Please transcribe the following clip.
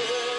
Christmas.